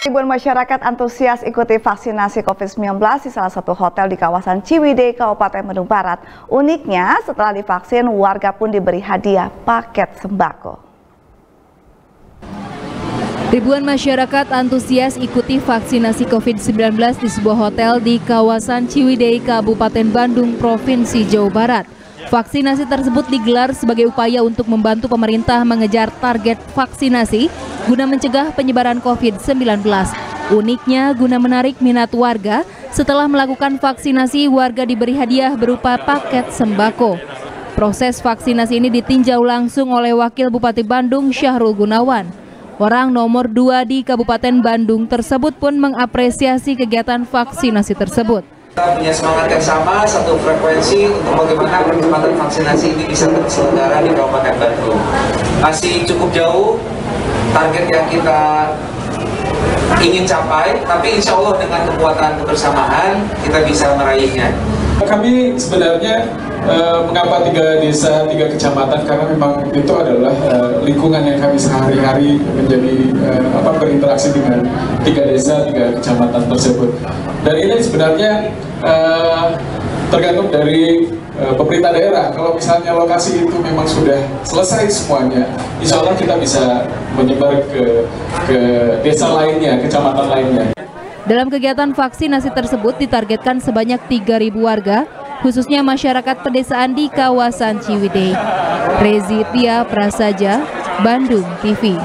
Ribuan masyarakat antusias ikuti vaksinasi COVID-19 di salah satu hotel di kawasan Ciwidey, Kabupaten Bandung Barat. Uniknya, setelah divaksin, warga pun diberi hadiah paket sembako. Ribuan masyarakat antusias ikuti vaksinasi COVID-19 di sebuah hotel di kawasan Ciwidey, Kabupaten Bandung, Provinsi Jawa Barat. Vaksinasi tersebut digelar sebagai upaya untuk membantu pemerintah mengejar target vaksinasi guna mencegah penyebaran COVID-19. Uniknya, guna menarik minat warga, setelah melakukan vaksinasi, warga diberi hadiah berupa paket sembako. Proses vaksinasi ini ditinjau langsung oleh Wakil Bupati Bandung Syahrul Gunawan. Orang nomor dua di Kabupaten Bandung tersebut pun mengapresiasi kegiatan vaksinasi tersebut. Kita punya semangat yang sama, satu frekuensi untuk bagaimana percepatan vaksinasi ini bisa terselenggara di Kabupaten Bandung. Masih cukup jauh target yang kita ingin capai, tapi insya Allah dengan kekuatan kebersamaan kita bisa meraihnya. Kami sebenarnya e, mengapa tiga desa, tiga kecamatan karena memang itu adalah e, lingkungan yang kami sehari-hari menjadi e, apa berinteraksi dengan tiga desa, tiga kecamatan tersebut. Dan ini sebenarnya e, tergantung dari e, pemerintah daerah. Kalau misalnya lokasi itu memang sudah selesai semuanya, insya Allah kita bisa menyebar ke ke desa lainnya, kecamatan lainnya. Dalam kegiatan vaksinasi tersebut ditargetkan sebanyak 3.000 warga, khususnya masyarakat pedesaan di kawasan Ciwidey. Rezi Tia Prasaja, Bandung TV.